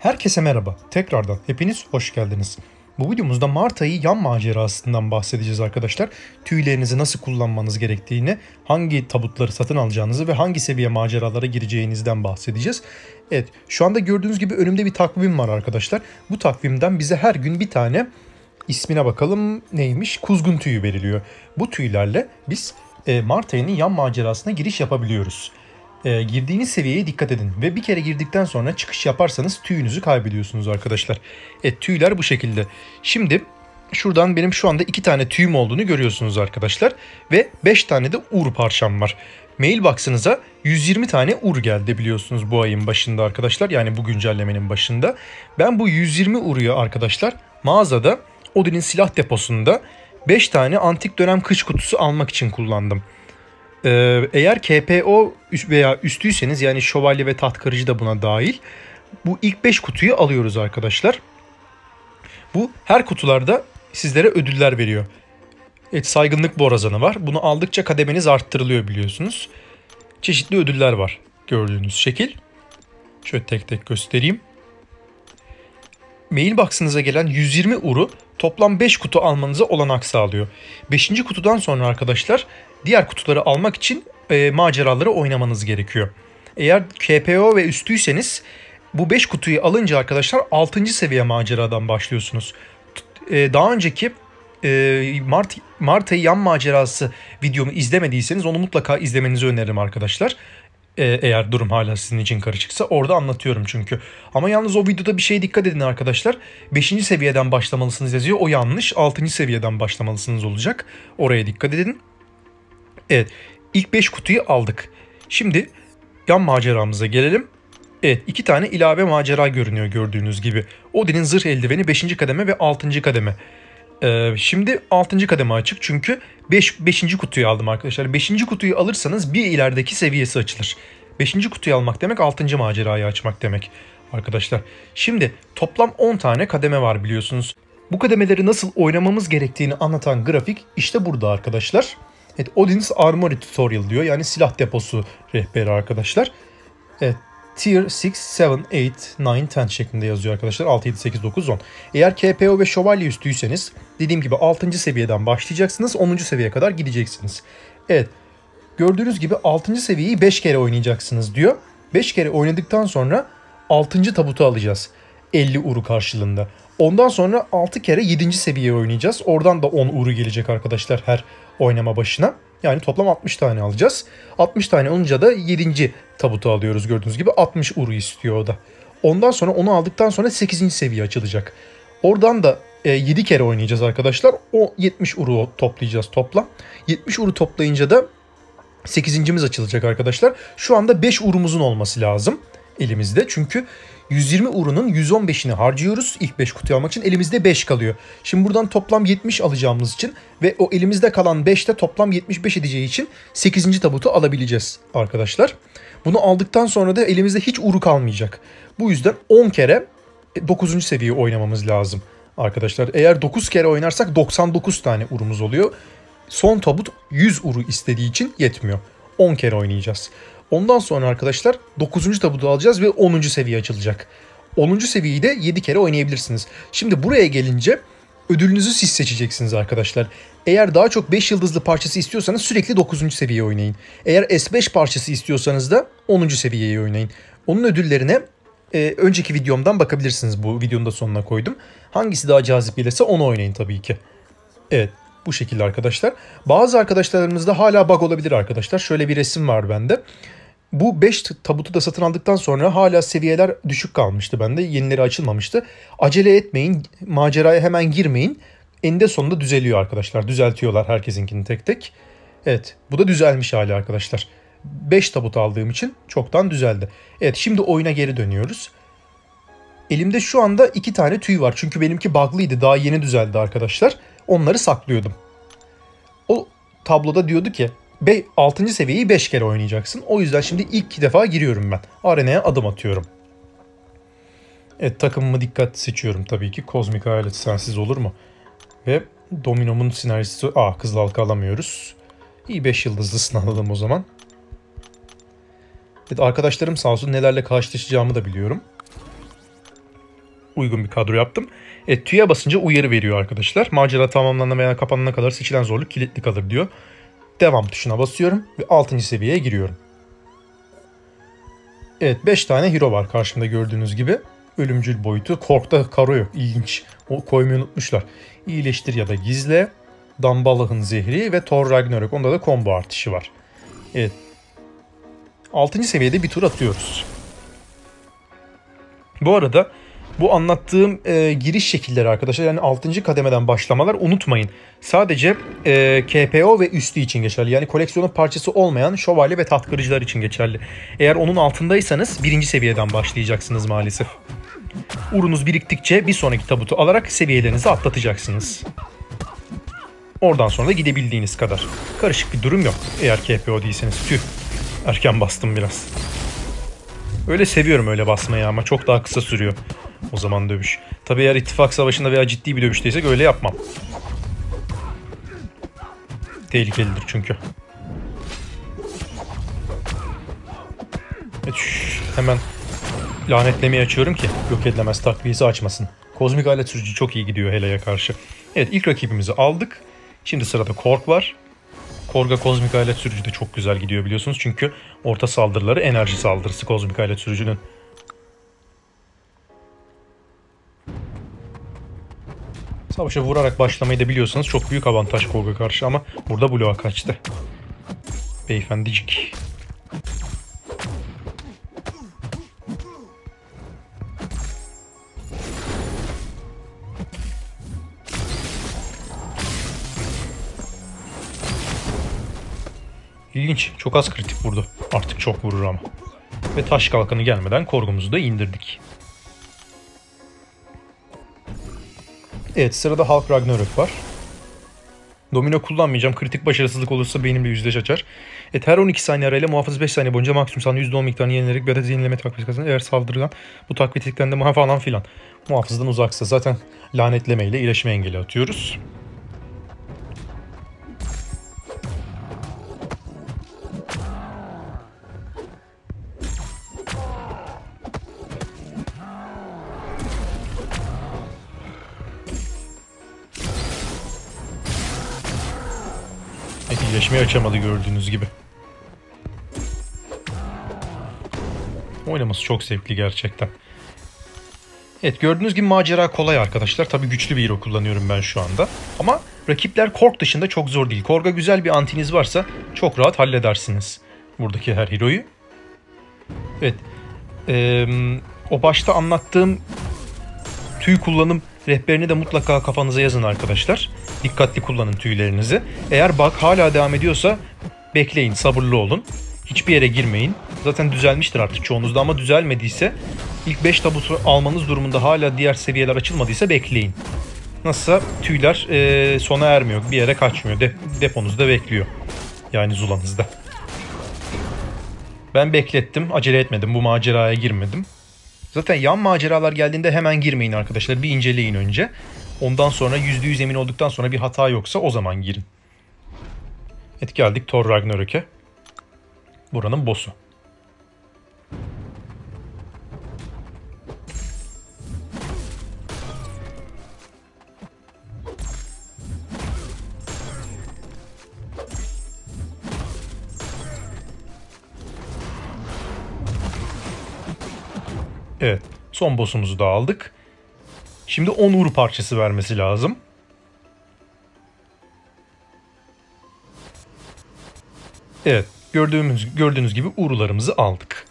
Herkese merhaba. Tekrardan hepiniz hoş geldiniz. Bu videomuzda Mart ayı yan macerasından bahsedeceğiz arkadaşlar. Tüylerinizi nasıl kullanmanız gerektiğini, hangi tabutları satın alacağınızı ve hangi seviye maceralara gireceğinizden bahsedeceğiz. Evet, şu anda gördüğünüz gibi önümde bir takvim var arkadaşlar. Bu takvimden bize her gün bir tane ismine bakalım neymiş? Kuzgun tüyü veriliyor. Bu tüylerle biz e, Mart ayının yan macerasına giriş yapabiliyoruz e, girdiğiniz seviyeye dikkat edin. Ve bir kere girdikten sonra çıkış yaparsanız tüyünüzü kaybediyorsunuz arkadaşlar. Evet tüyler bu şekilde. Şimdi şuradan benim şu anda iki tane tüyüm olduğunu görüyorsunuz arkadaşlar. Ve 5 tane de ur parçam var. Mailbox'ınıza 120 tane ur geldi biliyorsunuz bu ayın başında arkadaşlar. Yani bu güncellemenin başında. Ben bu 120 uruyu arkadaşlar mağazada Odin'in silah deposunda 5 tane antik dönem kış kutusu almak için kullandım. Ee, eğer KPO veya üstüyseniz yani şövalye ve taht kırıcı da buna dahil. Bu ilk 5 kutuyu alıyoruz arkadaşlar. Bu her kutularda sizlere ödüller veriyor. Evet saygınlık borazanı var. Bunu aldıkça kademeniz arttırılıyor biliyorsunuz. Çeşitli ödüller var gördüğünüz şekil. Şöyle tek tek göstereyim. Mailbox'ınıza gelen 120 uru toplam 5 kutu almanıza olanak sağlıyor. 5. kutudan sonra arkadaşlar diğer kutuları almak için e, maceraları oynamanız gerekiyor. Eğer KPO ve üstüyseniz bu 5 kutuyu alınca arkadaşlar 6. seviye maceradan başlıyorsunuz. E, daha önceki e, Mart Mart ayı yan macerası videomu izlemediyseniz onu mutlaka izlemenizi öneririm arkadaşlar. E, eğer durum hala sizin için karışıksa orada anlatıyorum çünkü. Ama yalnız o videoda bir şeye dikkat edin arkadaşlar. 5. seviyeden başlamalısınız yazıyor. O yanlış. 6. seviyeden başlamalısınız olacak. Oraya dikkat edin. Evet. ilk 5 kutuyu aldık. Şimdi yan maceramıza gelelim. Evet iki tane ilave macera görünüyor gördüğünüz gibi. Odin'in zırh eldiveni 5. kademe ve 6. kademe. Ee, şimdi 6. kademe açık çünkü 5. 5. kutuyu aldım arkadaşlar. 5. kutuyu alırsanız bir ilerideki seviyesi açılır. 5. kutuyu almak demek 6. macerayı açmak demek arkadaşlar. Şimdi toplam 10 tane kademe var biliyorsunuz. Bu kademeleri nasıl oynamamız gerektiğini anlatan grafik işte burada arkadaşlar. Evet, Odin's Armory Tutorial diyor. Yani silah deposu rehberi arkadaşlar. Evet, Tier 6, 7, 8, 9, 10 şeklinde yazıyor arkadaşlar. 6, 7, 8, 9, 10. Eğer KPO ve şövalye üstüyseniz dediğim gibi 6. seviyeden başlayacaksınız. 10. seviyeye kadar gideceksiniz. Evet. Gördüğünüz gibi 6. seviyeyi 5 kere oynayacaksınız diyor. 5 kere oynadıktan sonra 6. tabutu alacağız. 50 uru karşılığında. Ondan sonra 6 kere 7. seviyeye oynayacağız. Oradan da 10 uru gelecek arkadaşlar her oynama başına. Yani toplam 60 tane alacağız. 60 tane olunca da 7. tabutu alıyoruz gördüğünüz gibi. 60 uru istiyor o da. Ondan sonra onu aldıktan sonra 8. seviye açılacak. Oradan da 7 kere oynayacağız arkadaşlar. O 70 uru toplayacağız toplam. 70 uru toplayınca da 8.'miz açılacak arkadaşlar. Şu anda 5 urumuzun olması lazım elimizde. Çünkü 120 urunun 115'ini harcıyoruz ilk 5 kutuyu almak için. Elimizde 5 kalıyor. Şimdi buradan toplam 70 alacağımız için ve o elimizde kalan 5 de toplam 75 edeceği için 8. tabutu alabileceğiz arkadaşlar. Bunu aldıktan sonra da elimizde hiç uru kalmayacak. Bu yüzden 10 kere 9. E, seviye oynamamız lazım arkadaşlar. Eğer 9 kere oynarsak 99 tane urumuz oluyor. Son tabut 100 uru istediği için yetmiyor. 10 kere oynayacağız. Ondan sonra arkadaşlar 9. tabutu alacağız ve 10. seviye açılacak. 10. seviyeyi de 7 kere oynayabilirsiniz. Şimdi buraya gelince ödülünüzü siz seçeceksiniz arkadaşlar. Eğer daha çok 5 yıldızlı parçası istiyorsanız sürekli 9. seviye oynayın. Eğer S5 parçası istiyorsanız da 10. seviyeyi oynayın. Onun ödüllerine e, önceki videomdan bakabilirsiniz. Bu videonun da sonuna koydum. Hangisi daha cazip gelirse onu oynayın tabii ki. Evet bu şekilde arkadaşlar. Bazı arkadaşlarımızda hala bug olabilir arkadaşlar. Şöyle bir resim var bende. Bu 5 tabutu da satın aldıktan sonra hala seviyeler düşük kalmıştı bende. Yenileri açılmamıştı. Acele etmeyin. Maceraya hemen girmeyin. Eninde sonunda düzeliyor arkadaşlar. Düzeltiyorlar herkesinkini tek tek. Evet bu da düzelmiş hali arkadaşlar. 5 tabut aldığım için çoktan düzeldi. Evet şimdi oyuna geri dönüyoruz. Elimde şu anda 2 tane tüy var. Çünkü benimki bug'lıydı. Daha yeni düzeldi arkadaşlar. Onları saklıyordum. O tabloda diyordu ki 6. seviyeyi 5 kere oynayacaksın. O yüzden şimdi ilk defa giriyorum ben. Arenaya adım atıyorum. Evet takımımı dikkat seçiyorum tabii ki. Kozmik Hayalet sensiz olur mu? Ve Domino'mun senaristi... Aa kızıl halka alamıyoruz. İyi 5 yıldızlısını alalım o zaman. Evet arkadaşlarım sağ olsun nelerle karşılaşacağımı da biliyorum. uygun bir kadro yaptım. Evet tüye basınca uyarı veriyor arkadaşlar. Macera tamamlanana veya kapanana kadar seçilen zorluk kilitli kalır diyor. Devam tuşuna basıyorum ve 6. seviyeye giriyorum. Evet 5 tane hero var karşımda gördüğünüz gibi. Ölümcül boyutu. Kork'ta karo yok. İlginç. O koymayı unutmuşlar. İyileştir ya da gizle. Dambalah'ın zehri ve Thor Ragnarok. Onda da combo artışı var. Evet. 6. seviyede bir tur atıyoruz. Bu arada bu anlattığım e, giriş şekilleri arkadaşlar yani 6. kademeden başlamalar unutmayın. Sadece e, KPO ve üstü için geçerli. Yani koleksiyonun parçası olmayan şövalye ve taht kırıcılar için geçerli. Eğer onun altındaysanız birinci seviyeden başlayacaksınız maalesef. Urunuz biriktikçe bir sonraki tabutu alarak seviyelerinizi atlatacaksınız. Oradan sonra da gidebildiğiniz kadar. Karışık bir durum yok eğer KPO değilseniz. Tüh erken bastım biraz. Öyle seviyorum öyle basmayı ama çok daha kısa sürüyor o zaman dövüş. Tabi eğer ittifak savaşında veya ciddi bir dövüşteysek öyle yapmam. Tehlikelidir çünkü. Evet, hemen lanetlemeyi açıyorum ki yok edilemez takviyesi açmasın. Kozmik alet sürücü çok iyi gidiyor Hela'ya karşı. Evet ilk rakibimizi aldık. Şimdi sırada Kork var. Korga kozmik alet sürücü de çok güzel gidiyor biliyorsunuz. Çünkü orta saldırıları enerji saldırısı kozmik alet sürücünün. Savaşa vurarak başlamayı da biliyorsanız çok büyük avantaj Korga karşı ama burada bloğa kaçtı. Beyefendicik. İlginç. Çok az kritik vurdu. Artık çok vurur ama. Ve taş kalkanı gelmeden korgumuzu da indirdik. Evet sırada Hulk Ragnarök var. Domino kullanmayacağım. Kritik başarısızlık olursa beynimle yüzdeş açar. Evet her 12 saniye arayla muhafız 5 saniye boyunca maksimum saniye %10 miktarını yenilerek bir adet yenileme takviyesi kazanır. Eğer saldırıdan bu takviye tetiklendi falan filan. Muhafızdan uzaksa zaten lanetleme ile iyileşme engeli atıyoruz. Açamadı gördüğünüz gibi. Oynaması çok zevkli gerçekten. Evet gördüğünüz gibi macera kolay arkadaşlar. Tabi güçlü bir hero kullanıyorum ben şu anda. Ama rakipler Korg dışında çok zor değil. Korg'a güzel bir antiniz varsa çok rahat halledersiniz. Buradaki her hero'yu. Evet. Ee, o başta anlattığım tüy kullanım rehberini de mutlaka kafanıza yazın arkadaşlar. Dikkatli kullanın tüylerinizi. Eğer bak hala devam ediyorsa bekleyin, sabırlı olun. Hiçbir yere girmeyin. Zaten düzelmiştir artık çoğunuzda ama düzelmediyse ilk 5 tabutu almanız durumunda hala diğer seviyeler açılmadıysa bekleyin. Nasılsa tüyler e, sona ermiyor. Bir yere kaçmıyor. De, deponuzda bekliyor. Yani zulanızda. Ben beklettim. Acele etmedim. Bu maceraya girmedim. Zaten yan maceralar geldiğinde hemen girmeyin arkadaşlar. Bir inceleyin önce. Ondan sonra %100 emin olduktan sonra bir hata yoksa o zaman girin. Evet geldik Thor Ragnarök'e. Buranın boss'u. Evet. Son boss'umuzu da aldık. Şimdi 10 uğur parçası vermesi lazım. Evet. Gördüğümüz, gördüğünüz gibi uğurlarımızı aldık.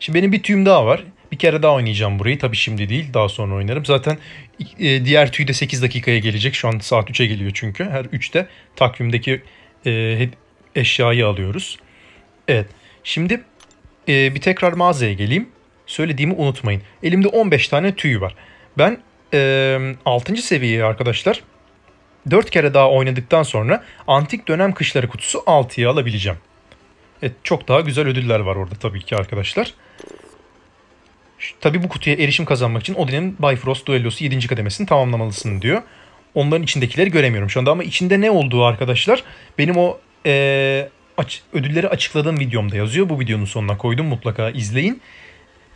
Şimdi benim bir tüyüm daha var. Bir kere daha oynayacağım burayı. Tabii şimdi değil. Daha sonra oynarım. Zaten e, diğer tüy de 8 dakikaya gelecek. Şu an saat 3'e geliyor çünkü. Her 3'te takvimdeki e, eşyayı alıyoruz. Evet. Şimdi e, bir tekrar mağazaya geleyim. Söylediğimi unutmayın. Elimde 15 tane tüy var. Ben e, 6. seviyeye arkadaşlar 4 kere daha oynadıktan sonra antik dönem kışları kutusu 6'ya alabileceğim. Evet, çok daha güzel ödüller var orada tabii ki arkadaşlar. Tabii bu kutuya erişim kazanmak için Odin'in Bifrost Duellosu 7. kademesini tamamlamalısın diyor. Onların içindekileri göremiyorum şu anda ama içinde ne olduğu arkadaşlar benim o e, aç, ödülleri açıkladığım videomda yazıyor. Bu videonun sonuna koydum mutlaka izleyin.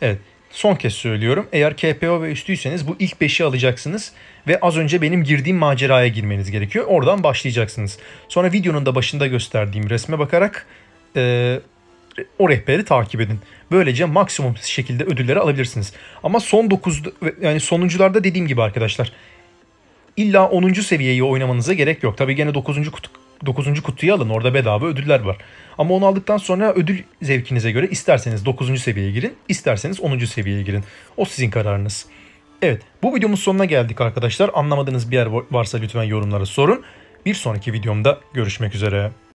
Evet Son kez söylüyorum. Eğer KPO ve üstüyseniz bu ilk 5'i alacaksınız ve az önce benim girdiğim maceraya girmeniz gerekiyor. Oradan başlayacaksınız. Sonra videonun da başında gösterdiğim resme bakarak e, o rehberi takip edin. Böylece maksimum şekilde ödülleri alabilirsiniz. Ama son 9 yani sonuncularda dediğim gibi arkadaşlar illa 10. seviyeyi oynamanıza gerek yok. Tabii gene 9. kutu 9. kutuyu alın. Orada bedava ödüller var. Ama onu aldıktan sonra ödül zevkinize göre isterseniz 9. seviyeye girin, isterseniz 10. seviyeye girin. O sizin kararınız. Evet, bu videomuz sonuna geldik arkadaşlar. Anlamadığınız bir yer varsa lütfen yorumlara sorun. Bir sonraki videomda görüşmek üzere.